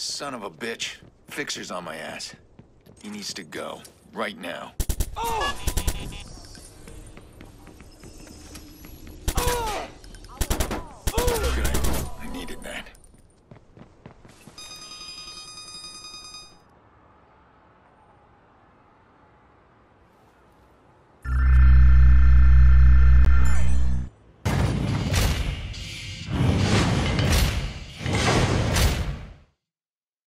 Son of a bitch. Fixer's on my ass. He needs to go. Right now. Oh!